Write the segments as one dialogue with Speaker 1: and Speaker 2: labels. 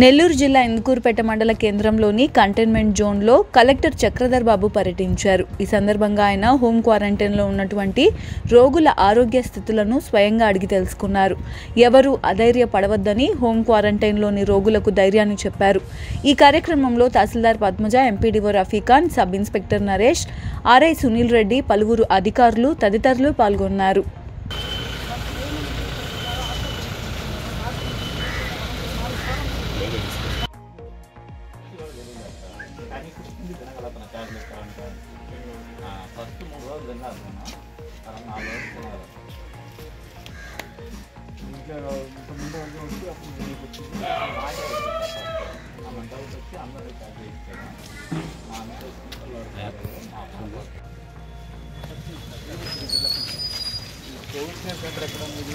Speaker 1: నెల్లూరు జిల్లా ఇందుకూరుపేట మండల కేంద్రంలోని కంటైన్మెంట్ జోన్లో కలెక్టర్ చక్రధర్ బాబు పర్యటించారు. ఈ సందర్భంగా ఆయన హోమ్ క్వారంటైన్లో ఉన్నటువంటి రోగుల ఆరోగ్య స్థితులను స్వయంగా అడిగి తెలుసుకున్నారు. ఎవరు అధైర్య పడవద్దని హోమ్ క్వారంటైన్లోని రోగులకు ధైర్యాన్ని చెప్పారు. ఈ కార్యక్రమంలో తహసీల్దార్ Padmaja MPDO Rafikhan sub inspector Naresh RI Sunil Reddy పలువురు అధికారులు తదితరులు పాల్గొన్నారు.
Speaker 2: ఫస్ట్ మూడు రోజులు తిన్నారు నేను తర్వాత నాలుగు రోజులు తిన్నారు బాగా వచ్చింది సార్. ఆ మంటలు వచ్చి అందరూ కాదు ఇచ్చారు మా అన్నకి వచ్చి లోడ్ కాలేదు. మా అమ్మ కోవిడ్ సెంటర్ ఎక్కడ ఉంది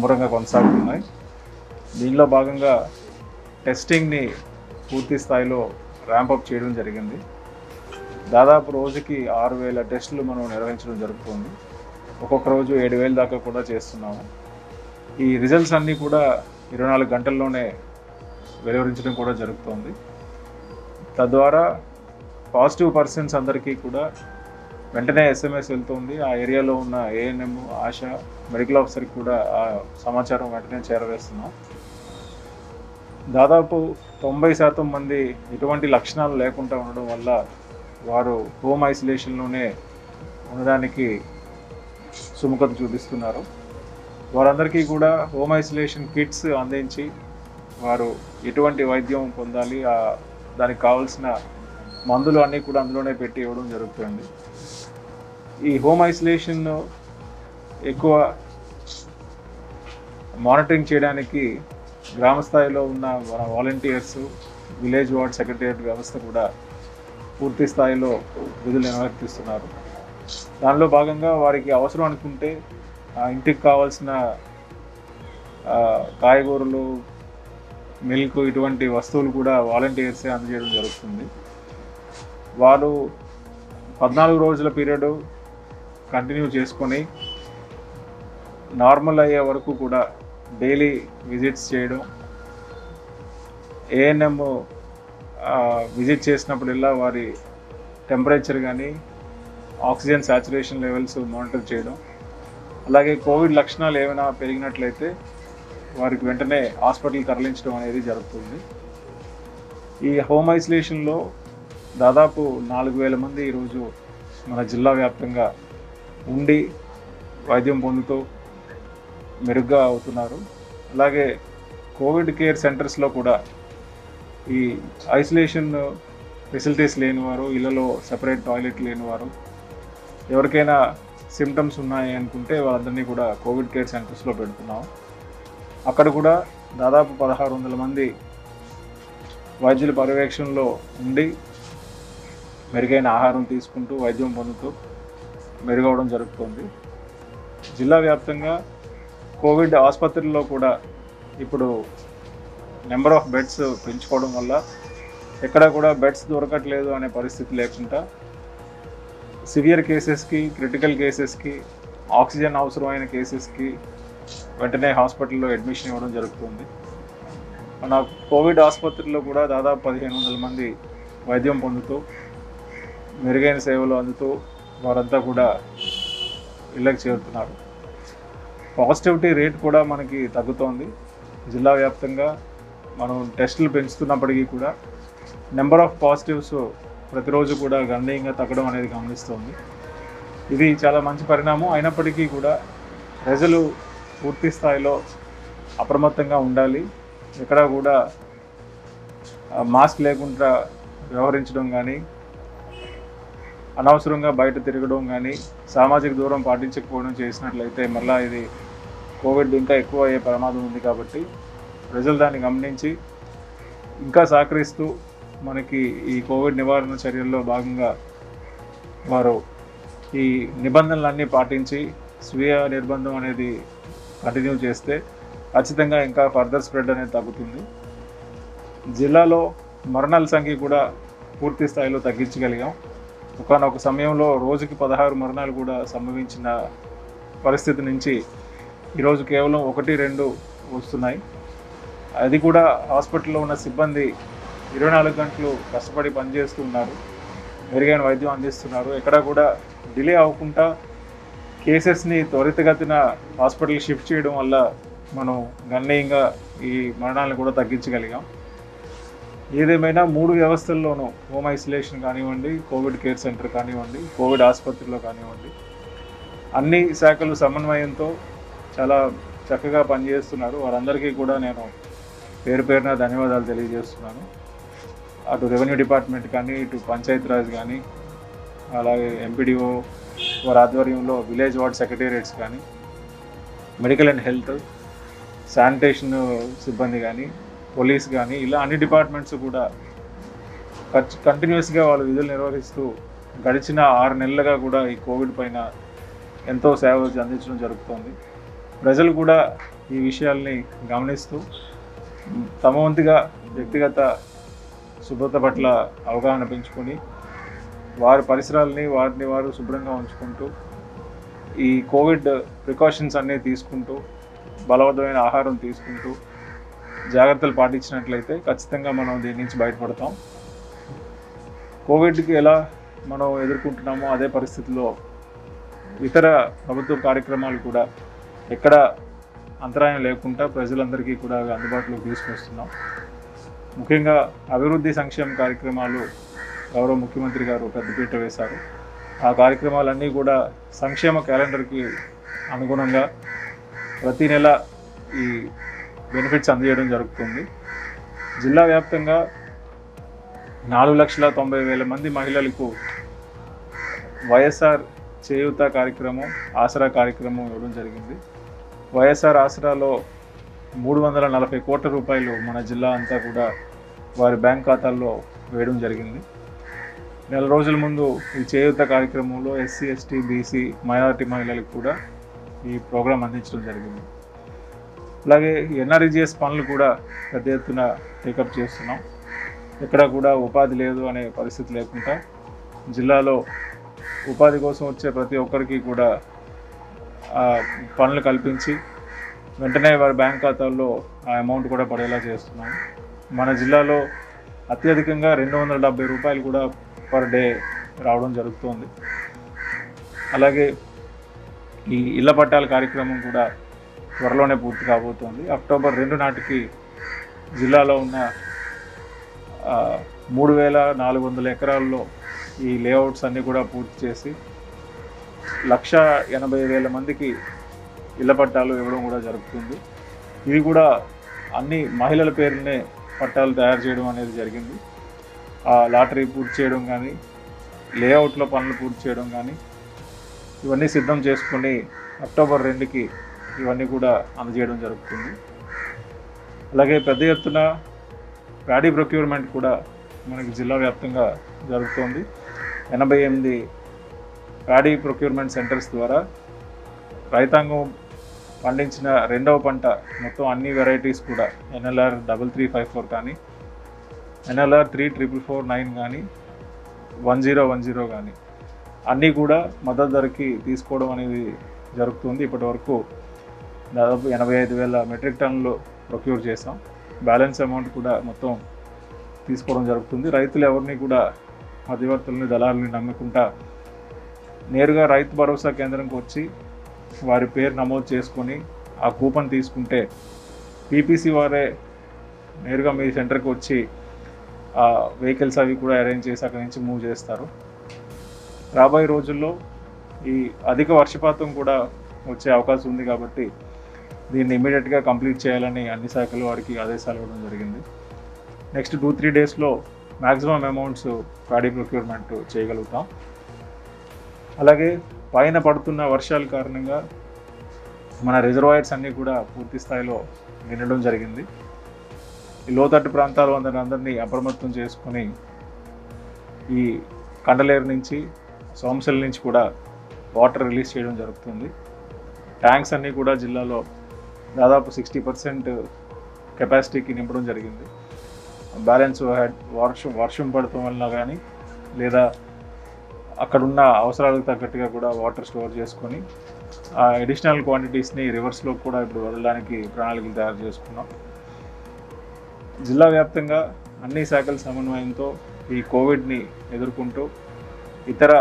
Speaker 3: ముమ్మరంగా కొనసాగుతున్నాయి. దీనిలో భాగంగా టెస్టింగ్ని పూర్తి స్థాయిలో ర్యాంపప్ చేయడం జరిగింది. దాదాపు రోజుకి ఆరు వేల టెస్టులు మనం నిర్వహించడం జరుగుతుంది. ఒక్కొక్క రోజు ఏడు వేల దాకా కూడా చేస్తున్నాము. ఈ రిజల్ట్స్ అన్నీ కూడా ఇరవై నాలుగు గంటల్లోనే వెలువరించడం కూడా జరుగుతుంది. తద్వారా పాజిటివ్ పర్సన్స్ అందరికీ కూడా వెంటనే ఎస్ఎంఎస్ వెళ్తుంది. ఆ ఏరియాలో ఉన్న ఏఎన్ఎం ఆశ మెడికల్ ఆఫీసర్కి కూడా ఆ సమాచారం వెంటనే చేరవేస్తున్నాం. దాదాపు తొంభై శాతం మంది ఎటువంటి లక్షణాలు లేకుండా ఉండడం వల్ల వారు హోమ్ ఐసోలేషన్లోనే ఉండడానికి సుముఖత చూపిస్తున్నారు. వారందరికీ కూడా హోమ్ ఐసోలేషన్ కిట్స్ అందించి వారు ఎటువంటి వైద్యం పొందాలి దానికి కావాల్సిన మందులు అన్నీ కూడా అందులోనే పెట్టి ఇవ్వడం జరుగుతుంది. ఈ హోమ్ ఐసోలేషన్ ఎక్కువ మానిటరింగ్ చేయడానికి గ్రామ స్థాయిలో ఉన్న మన వాలంటీర్స్ విలేజ్ వార్డ్ సెక్రటేరియట్ వ్యవస్థ కూడా పూర్తి స్థాయిలో విధులు నిర్వర్తిస్తున్నారు. దానిలో భాగంగా వారికి అవసరం అనుకుంటే ఇంటికి కావాల్సిన కాయగూరలు మిల్క్ ఇటువంటి వస్తువులు కూడా వాలంటీర్సే అందజేయడం జరుగుతుంది. వారు పద్నాలుగు రోజుల పీరియడ్ కంటిన్యూ చేసుకొని నార్మల్ అయ్యే వరకు కూడా డైలీ విజిట్స్ చేయడం ఏఎన్ఎం విజిట్ చేసినప్పుడల్లా వారి టెంపరేచర్ కానీ ఆక్సిజన్ సాచురేషన్ లెవెల్స్ మానిటర్ చేయడం. అలాగే కోవిడ్ లక్షణాలు ఏమైనా పెరిగినట్లయితే వారికి వెంటనే హాస్పిటల్ తరలించడం అనేది జరుగుతుంది. ఈ హోమ్ ఐసోలేషన్లో దాదాపు నాలుగు వేల మంది ఈరోజు మన జిల్లా వ్యాప్తంగా ఉండి వైద్యం పొందుతూ మెరుగ్గా అవుతున్నారు. అలాగే కోవిడ్ కేర్ సెంటర్స్లో కూడా ఈ ఐసోలేషన్ ఫెసిలిటీస్ లేని వారు ఇళ్ళలో సెపరేట్ టాయిలెట్ లేని వారు ఎవరికైనా సిమ్టమ్స్ ఉన్నాయి అనుకుంటే వాళ్ళందరినీ కూడా కోవిడ్ కేర్ సెంటర్స్లో పెడుతున్నాం. అక్కడ కూడా దాదాపు పదహారు వందల మంది వైద్యుల పర్యవేక్షణలో ఉండి మెరుగైన ఆహారం తీసుకుంటూ వైద్యం పొందుతూ మెరుగవడం జరుగుతుంది. జిల్లా వ్యాప్తంగా కోవిడ్ ఆసుపత్రుల్లో కూడా ఇప్పుడు నెంబర్ ఆఫ్ బెడ్స్ పెంచుకోవడం వల్ల ఎక్కడ కూడా బెడ్స్ దొరకట్లేదు అనే పరిస్థితి లేకుండా సివియర్ కేసెస్కి క్రిటికల్ కేసెస్కి ఆక్సిజన్ అవసరమైన కేసెస్కి వెంటనే హాస్పిటల్లో అడ్మిషన్ ఇవ్వడం జరుగుతుంది. మన కోవిడ్ ఆసుపత్రిలో కూడా దాదాపు పదిహేను వందల మంది వైద్యం పొందుతూ మెరుగైన సేవలు అందుతూ వారంతా కూడా ఇళ్ళకి చేరుతున్నారు. పాజిటివిటీ రేట్ కూడా మనకి తగ్గుతోంది. జిల్లా వ్యాప్తంగా మనం టెస్టులు పెంచుతున్నప్పటికీ కూడా నెంబర్ ఆఫ్ పాజిటివ్స్ ప్రతిరోజు కూడా గణనీయంగా తగ్గడం అనేది గమనిస్తోంది. ఇది చాలా మంచి పరిణామం. అయినప్పటికీ కూడా ప్రజలు పూర్తి స్థాయిలో అప్రమత్తంగా ఉండాలి. ఎక్కడా కూడా మాస్క్ లేకుండా వ్యవహరించడం కానీ అనవసరంగా బయట తిరగడం కానీ సామాజిక దూరం పాటించకపోవడం చేసినట్లయితే మళ్ళీ ఇది కోవిడ్ ఇంకా ఎక్కువ అయ్యే ప్రమాదం ఉంది కాబట్టి ప్రజలు దాన్ని గమనించి ఇంకా సహకరిస్తూ మనకి ఈ కోవిడ్ నివారణ చర్యల్లో భాగంగా వారు ఈ నిబంధనలన్నీ పాటించి స్వీయ నిర్బంధం అనేది కంటిన్యూ చేస్తే ఖచ్చితంగా ఇంకా ఫర్దర్ స్ప్రెడ్ అనేది తగ్గుతుంది. జిల్లాలో మరణాల సంఖ్య కూడా పూర్తి స్థాయిలో తగ్గించగలిగాం. ఒకనొక సమయంలో రోజుకి పదహారు మరణాలు కూడా సంభవించిన పరిస్థితి నుంచి ఈరోజు కేవలం ఒకటి రెండు వస్తున్నాయి. అది కూడా హాస్పిటల్లో ఉన్న సిబ్బంది ఇరవై నాలుగు గంటలు కష్టపడి పనిచేస్తున్నారు మెరుగైన వైద్యం అందిస్తున్నారు. ఎక్కడ కూడా డిలే అవ్వకుండా కేసెస్ని త్వరితగతిన హాస్పిటల్ షిఫ్ట్ చేయడం వల్ల మనం గణనీయంగా ఈ మరణాలను కూడా తగ్గించగలిగాం. ఏదేమైనా మూడు వ్యవస్థల్లోనూ హోమ్ ఐసోలేషన్ కానివ్వండి కోవిడ్ కేర్ సెంటర్ కానివ్వండి కోవిడ్ ఆసుపత్రిలో కానివ్వండి అన్ని శాఖలు సమన్వయంతో చాలా చక్కగా పనిచేస్తున్నారు. వారందరికీ కూడా నేను పేరు పేరున ధన్యవాదాలు తెలియజేస్తున్నాను. అటు రెవెన్యూ డిపార్ట్మెంట్ కానీ ఇటు పంచాయతీరాజ్ కానీ అలాగే ఎంపీడీఓ వారి ఆధ్వర్యంలో విలేజ్ వార్డ్ సెక్రటేరియట్స్ కానీ మెడికల్ అండ్ హెల్త్ శానిటేషన్ సిబ్బంది కానీ పోలీస్ కానీ ఇలా అన్ని డిపార్ట్మెంట్స్ కూడా కంటిన్యూస్గా వాళ్ళు విధులు నిర్వహిస్తూ గడిచిన ఆరు నెలలుగా కూడా ఈ కోవిడ్ పైన ఎంతో సేవ అందించడం జరుగుతోంది. ప్రజలు కూడా ఈ విషయాల్ని గమనిస్తూ తమ వంతుగా వ్యక్తిగత శుభ్రత పట్ల అవగాహన పెంచుకొని వారి పరిసరాలని వారిని వారు శుభ్రంగా ఉంచుకుంటూ ఈ కోవిడ్ ప్రికాషన్స్ అన్నీ తీసుకుంటూ బలవంతమైన ఆహారం తీసుకుంటూ జాగ్రత్తలు పాటించినట్లయితే ఖచ్చితంగా మనం దీని నుంచి బయటపడతాం. కోవిడ్కి ఎలా మనం ఎదుర్కొంటున్నామో అదే పరిస్థితిలో ఇతర ప్రభుత్వ కార్యక్రమాలు కూడా ఎక్కడ అంతరాయం లేకుండా ప్రజలందరికీ కూడా అందుబాటులోకి తీసుకొస్తున్నాం. ముఖ్యంగా అభివృద్ధి సంక్షేమ కార్యక్రమాలు గౌరవ ముఖ్యమంత్రి గారు పెద్దపీట వేశారు. ఆ కార్యక్రమాలన్నీ కూడా సంక్షేమ క్యాలెండర్కి అనుగుణంగా ప్రతి నెల ఈ బెనిఫిట్స్ అందజేయడం జరుగుతుంది. జిల్లా వ్యాప్తంగా నాలుగు లక్షల తొంభై వేల మంది మహిళలకు వైఎస్ఆర్ చేయూత కార్యక్రమం ఆసరా కార్యక్రమం ఇవ్వడం జరిగింది. వైఎస్ఆర్ ఆసరాలో మూడు వందల నలభై కోట్ల రూపాయలు మన జిల్లా అంతా కూడా వారి బ్యాంక్ ఖాతాల్లో వేయడం జరిగింది. నెల రోజుల ముందు ఈ చేయూత కార్యక్రమంలో ఎస్సీ ఎస్టీ బీసీ మైనారిటీ మహిళలకు కూడా ఈ ప్రోగ్రాం అందించడం జరిగింది. అలాగే ఎన్ఆర్జిఎస్ పనులు కూడా పెద్ద ఎత్తున టేకప్ చేస్తున్నాం. ఎక్కడ కూడా ఉపాధి లేదు అనే పరిస్థితి లేకుండా జిల్లాలో ఉపాధి కోసం వచ్చే ప్రతి ఒక్కరికి కూడా పనులు కల్పించి వెంటనే వారి బ్యాంక్ ఖాతాల్లో ఆ అమౌంట్ కూడా పడేలా చేస్తున్నాం. మన జిల్లాలో అత్యధికంగా రెండు వందల డెబ్బై రూపాయలు కూడా పర్ డే రావడం జరుగుతుంది. అలాగే ఈ ఇళ్ళ పట్టాల కార్యక్రమం కూడా త్వరలోనే పూర్తి కాబోతోంది. అక్టోబర్ రెండు నాటికి జిల్లాలో ఉన్న మూడు వేల నాలుగు వందల ఎకరాల్లో ఈ లేఅవుట్స్ అన్నీ కూడా పూర్తి చేసి లక్ష ఎనభై వేల మందికి ఇళ్ళ పట్టాలు ఇవ్వడం కూడా జరుగుతుంది. ఇవి కూడా అన్ని మహిళల పేరునే పట్టాలు తయారు చేయడం అనేది జరిగింది. ఆ లాటరీ పూర్తి చేయడం కానీ లేఅవుట్లో పనులు పూర్తి చేయడం కానీ ఇవన్నీ సిద్ధం చేసుకొని అక్టోబర్ రెండుకి ఇవన్నీ కూడా అందజేయడం జరుగుతుంది. అలాగే పెద్ద ఎత్తున ప్యాడీ ప్రొక్యూర్మెంట్ కూడా మనకి జిల్లా వ్యాప్తంగా జరుగుతోంది. ఎనభై ఎనిమిది ప్యాడీ ప్రొక్యూర్మెంట్ సెంటర్స్ ద్వారా రైతాంగం పండించిన రెండవ పంట మొత్తం అన్ని వెరైటీస్ కూడా NLR double three five four కానీ NLR three triple four nine కానీ వన్ జీరో వన్ జీరో కానీ అన్నీ కూడా మద్దతు ధరకి తీసుకోవడం అనేది జరుగుతుంది. ఇప్పటి వరకు దాదాపు ఎనభై ఐదు వేల మెట్రిక్ టన్నులు ప్రొక్యూర్ చేసాం బ్యాలెన్స్ అమౌంట్ కూడా మొత్తం తీసుకోవడం జరుగుతుంది. రైతులు ఎవరిని కూడా మధ్యవర్తులని దళాలని నమ్మకుండా నేరుగా రైతు భరోసా కేంద్రంకి వచ్చి వారి పేరు నమోదు చేసుకొని ఆ కూపన్ తీసుకుంటే పీపీసీ వారే నేరుగా మీ సెంటర్కి వచ్చి ఆ వెహికల్స్ అవి కూడా అరేంజ్ చేసి అక్కడి నుంచి మూవ్ చేస్తారు. రాబోయే రోజుల్లో ఈ అధిక వర్షపాతం కూడా వచ్చే అవకాశం ఉంది కాబట్టి దీన్ని ఇమీడియట్గా కంప్లీట్ చేయాలని అన్ని శాఖలు వారికి ఆదేశాలు ఇవ్వడం జరిగింది. నెక్స్ట్ టూ త్రీ డేస్లో మ్యాక్సిమం అమౌంట్స్ ప్యాడీ ప్రొక్యూర్మెంట్ చేయగలుగుతాం. అలాగే పైన పడుతున్న వర్షాల కారణంగా మన రిజర్వాయర్స్ అన్నీ కూడా పూర్తి స్థాయిలో నిండడం జరిగింది. ఈ లోతట్టు ప్రాంతాలు అందరినీ అప్రమత్తం చేసుకొని ఈ కండలేరు నుంచి సోమశల నుంచి కూడా వాటర్ రిలీజ్ చేయడం జరుగుతుంది. ట్యాంక్స్ అన్నీ కూడా జిల్లాలో దాదాపు సిక్స్టీ పర్సెంట్ కెపాసిటీకి నింపడం జరిగింది. బ్యాలెన్స్ వర్షం వర్షం పడటం వలన కానీ లేదా అక్కడున్న అవసరాలకు తగ్గట్టుగా కూడా వాటర్ స్టోర్ చేసుకొని ఆ అడిషనల్ క్వాంటిటీస్ని రివర్స్లో కూడా ఇప్పుడు వదలడానికి ప్రణాళికలు తయారు చేసుకున్నాం. జిల్లా వ్యాప్తంగా అన్ని శాఖల సమన్వయంతో ఈ కోవిడ్ని ఎదుర్కొంటూ ఇతర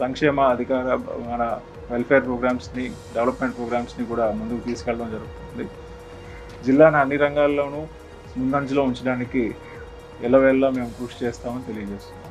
Speaker 3: సంక్షేమ అధికార మన వెల్ఫేర్ ప్రోగ్రామ్స్ని డెవలప్మెంట్ ప్రోగ్రామ్స్ని కూడా ముందుకు తీసుకెళ్ళడం జరుగుతుంది. జిల్లాను అన్ని రంగాల్లోనూ ముందంజలో ఉంచడానికి ఎల్లవేళ్ళ మేము కృషి చేస్తామని తెలియజేస్తున్నాం.